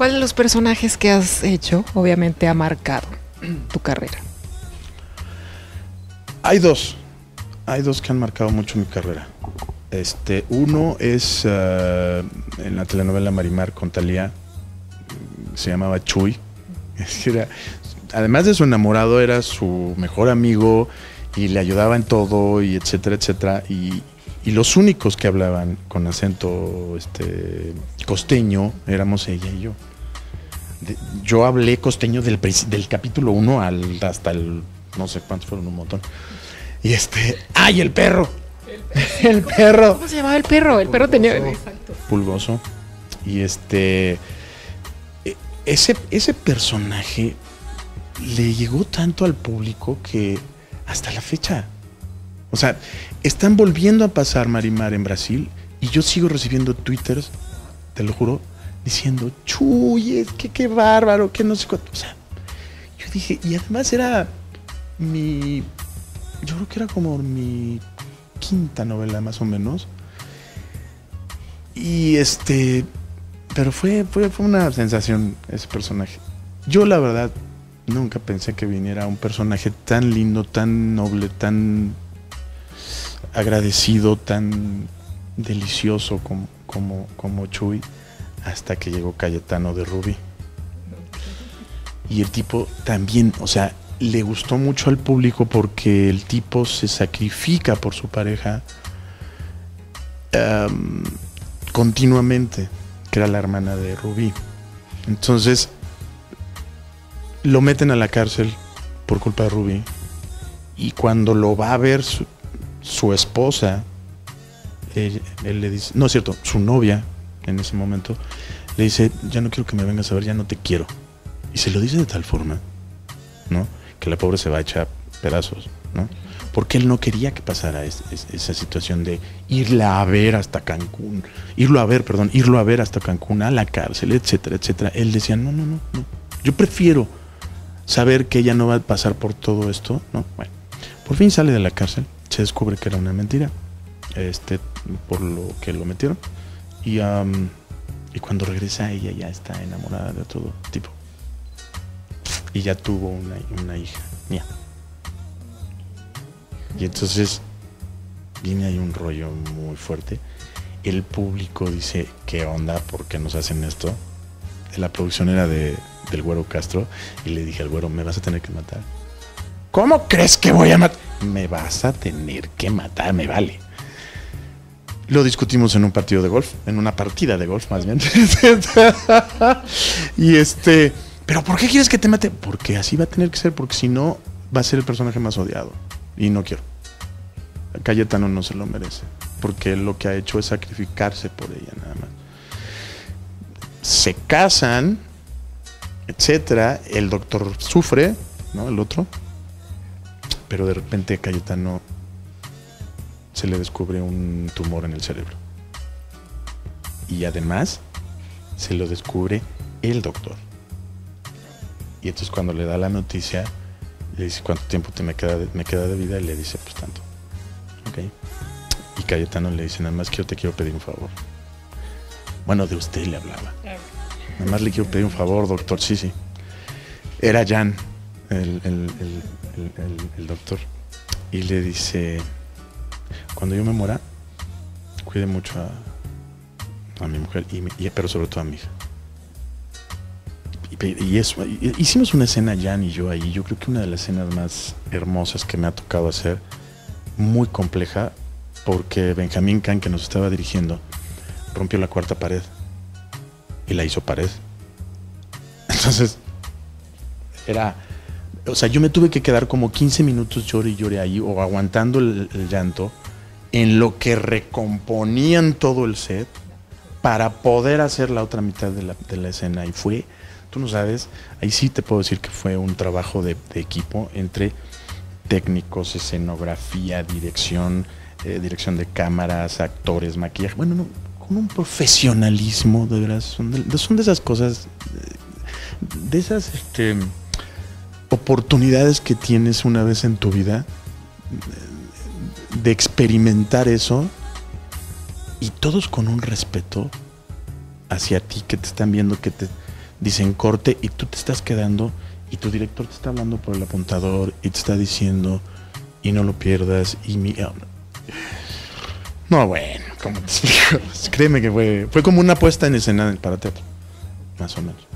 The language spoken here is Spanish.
¿Cuál de los personajes que has hecho obviamente ha marcado tu carrera? Hay dos. Hay dos que han marcado mucho mi carrera. Este, uno es eh, en la telenovela Marimar con Talía, se llamaba Chuy. Era- además de su enamorado, era su mejor amigo y le ayudaba en todo, y etcétera, etcétera. Y, y los únicos que hablaban con acento este, costeño éramos ella y yo. De- yo hablé costeño del, del capítulo 1 al, hasta el, no sé cuántos fueron, un montón. Y este, ¡ay, el perro! El perro. ¿Cómo se llamaba el perro? El perro tenía... Pulgoso. Y este, e- ese, ese personaje le llegó tanto al público que hasta la fecha, o sea, están volviendo a pasar Marimar en Brasil y yo sigo recibiendo twitters, te lo juro, diciendo, chuy, es que qué bárbaro, que no sé cuánto. O sea, yo dije, y además era mi, yo creo que era como mi quinta novela más o menos. Y este, pero fue, fue, fue una sensación ese personaje. Yo la verdad nunca pensé que viniera un personaje tan lindo, tan noble, tan agradecido, tan delicioso como, como, como Chuy, hasta que llegó Cayetano de Rubí. Y el tipo también, o sea, le gustó mucho al público porque el tipo se sacrifica por su pareja continuamente, que era la hermana de Rubí. Entonces, lo meten a la cárcel por culpa de Rubí. Y cuando lo va a ver su, su esposa, él, le dice, no es cierto, su novia en ese momento, le dice, ya no quiero que me vengas a ver, ya no te quiero. Y se lo dice de tal forma, ¿no? Que la pobre se va a echar pedazos, ¿no? Porque él no quería que pasara es- es- esa situación de irla a ver hasta Cancún, irlo a ver, perdón, irlo a ver hasta Cancún, a la cárcel, etcétera, etcétera. Él decía, no, no, no, no. Yo prefiero saber que ella no va a pasar por todo esto, ¿no? Bueno, por fin sale de la cárcel, descubre que era una mentira, este, por lo que lo metieron. Y, y cuando regresa ella ya está enamorada de todo tipo. Y ya tuvo una, una hija mía. Y entonces viene ahí un rollo muy fuerte. El público dice, ¿qué onda? ¿Por qué nos hacen esto? La producción era de, del güero Castro y le dije al güero, me vas a tener que matar. ¿Cómo crees que voy a matar? Me vas a tener que matar, me vale. Lo discutimos en un partido de golf, en una partida de golf más bien. y este, pero ¿por qué quieres que te mate? Porque así va a tener que ser, porque si no va a ser el personaje más odiado. Y no quiero. Cayetano no se lo merece, porque lo que ha hecho es sacrificarse por ella nada más. Se casan, etcétera, el doctor sufre, ¿no? El otro. Pero de repente a Cayetano se le descubre un tumor en el cerebro. Y además se lo descubre el doctor. Y entonces cuando le da la noticia, le dice cuánto tiempo te me queda de, me queda de vida y le dice pues tanto. Ok. Y Cayetano le dice nada más que yo te quiero pedir un favor. Bueno, de usted le hablaba. Nada más le quiero pedir un favor, doctor. Sí, sí. Era Jan, el, el- el- doctor. Y le dice, cuando yo me muera, cuide mucho a, a mi mujer, y, y- pero sobre todo a mi hija. Y, eso, hicimos una escena Jan y yo ahí, yo creo que una de las escenas más hermosas que me ha tocado hacer, muy compleja, porque Benjamín Can, que nos estaba dirigiendo, rompió la cuarta pared y la hizo pared. Entonces, era, o sea, yo me tuve que quedar como 15 minutos llore y llore ahí, o aguantando el, llanto, en lo que recomponían todo el set para poder hacer la otra mitad de la, escena. Y fue, tú no sabes, ahí sí te puedo decir que fue un trabajo de, equipo entre técnicos, escenografía, dirección, eh, dirección de cámaras, actores, maquillaje. Bueno, no, con un profesionalismo, de de, son de esas cosas, eh, de esas este, oportunidades que tienes una vez en tu vida de experimentar eso y todos con un respeto hacia ti que te están viendo, que te, dicen corte y tú te estás quedando y tu director te está hablando por el apuntador y te está diciendo y no lo pierdas y mi... No, bueno, ¿cómo te explico? Créeme que fue, fue como una puesta en escena para teatro, más o menos.